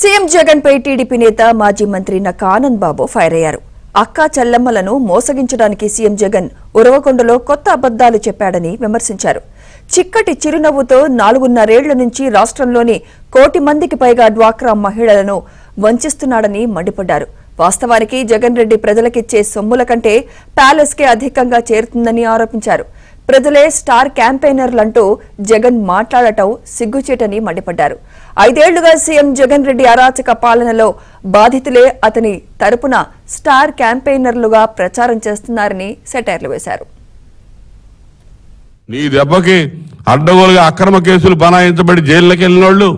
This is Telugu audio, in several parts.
సీఎం జగన్ పై టీడీపీ నేత మాజీ మంత్రి నక్కా ఆనంద్ బాబు ఫైర్ అయ్యారు. అక్కా చెల్లమ్మలను మోసగించడానికి సీఎం జగన్ ఉరవకొండలో కొత్త అబద్దాలు చెప్పాడని విమర్శించారు. చిక్కటి చిరునవ్వుతో నాలుగున్నరేళ్ళ నుంచి రాష్ట్రంలోని కోటి మందికి పైగా డ్వాక్రా మహిళలను వంచిస్తున్నాడని మండిపడ్డారు. వాస్తవానికి జగన్ రెడ్డి ప్రజలకిచ్చే సొమ్ముల కంటే ప్యాలెస్కే అధికంగా చేరుతుందని ఆరోపించారు. ప్రజలే స్టార్ క్యాంపెయినర్లంటూ జగన్ మాట్లాడటం సిగ్గుచేటని మండిపడ్డారు. ఐదేళ్ళుగా సీఎం జగన్ రెడ్డి అరాచక పాలనలో బాధితులే అతని తరపున స్టార్ క్యాంపెయినర్లుగా ప్రచారం చేస్తున్నారని సెటైర్లు వేశారు. నీ దెబ్బకి అడ్డగోలుగా అక్రమ కేసులు బనాయించబడి జైల్లోకి వెళ్ళినోళ్ళు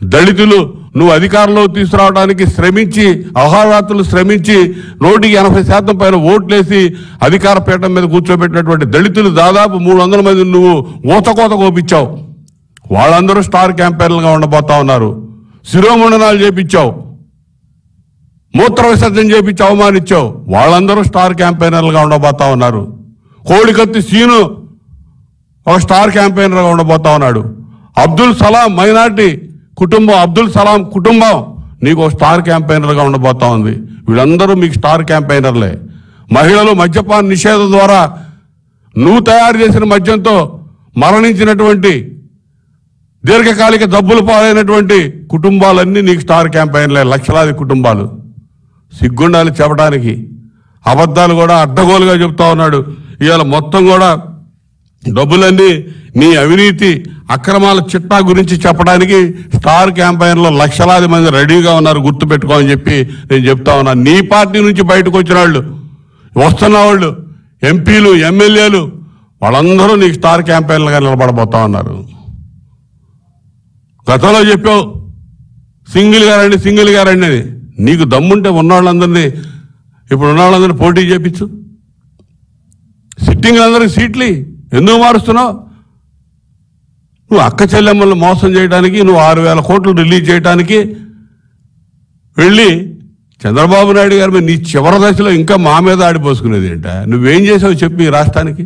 దళితులు నువ్వు అధికారంలో తీసుకురావడానికి శ్రమించి అహోరాత్రులు శ్రమించి నూటికి ఎనభై శాతం పైన ఓట్లేసి అధికార పీఠం మీద కూర్చోబెట్టినటువంటి దళితులు దాదాపు మూడు వందల మంది నువ్వు ఊతకోత కోపించావు వాళ్ళందరూ స్టార్ క్యాంపెయిన్లుగా ఉండబోతా ఉన్నారు. శిరోమండనాలు చేపించావు. మూత్ర విసర్జన చేపించి అవమానించావు. వాళ్ళందరూ స్టార్ క్యాంపెయినర్లుగా ఉండబోతా ఉన్నారు. కోడికత్తి సీను ఒక స్టార్ క్యాంపెయినర్గా ఉండబోతా ఉన్నాడు. అబ్దుల్ సలాం మైనార్టీ కుటుంబం అబ్దుల్ సలాం కుటుంబం నీకు స్టార్ క్యాంపెయినర్గా ఉండబోతా ఉంది. వీళ్ళందరూ మీకు స్టార్ క్యాంపెయినర్లే. మహిళలు మద్యపాన నిషేధం ద్వారా నువ్వు తయారు చేసిన మద్యంతో మరణించినటువంటి దీర్ఘకాలిక జబ్బులు పాలైనటువంటి కుటుంబాలన్నీ నీకు స్టార్ క్యాంపెయిన్లే లక్షలాది కుటుంబాలు. సిగ్గుండాలి చెప్పడానికి. అబద్ధాలు కూడా అడ్డగోలుగా చెప్తా ఉన్నాడు. ఇవాళ మొత్తం కూడా డబ్బులన్నీ నీ అవినీతి అక్రమాల చిట్టా గురించి చెప్పడానికి స్టార్ క్యాంపెయిన్లో లక్షలాది మంది రెడీగా ఉన్నారు గుర్తు పెట్టుకోమని చెప్పి నేను చెప్తా ఉన్నా. నీ పార్టీ నుంచి బయటకు వచ్చిన వాళ్ళు వస్తున్న వాళ్ళు ఎంపీలు ఎమ్మెల్యేలు వాళ్ళందరూ నీకు స్టార్ క్యాంపెయిన్లుగా నిలబడబోతా ఉన్నారు. గతంలో చెప్పావు సింగిల్ గారండి సింగిల్ గారండి అని. నీకు దమ్ముంటే ఉన్నవాళ్ళందరినీ ఇప్పుడు ఉన్నవాళ్ళందరినీ పోటీ చేపించు. సిట్టింగ్లందరికీ సీట్లు ఎందుకు మారుస్తున్నావు? నువ్వు అక్క చెల్లెమ్మలను మోసం చేయడానికి నువ్వు ఆరు వేల కోట్లు రిలీజ్ చేయడానికి వెళ్ళి చంద్రబాబు నాయుడు గారి మీద నీ చివరి దశలో ఇంకా మా మీద ఆడిపోసుకునేది ఏంట? నువ్వేం చేసావు చెప్పి రాష్ట్రానికి?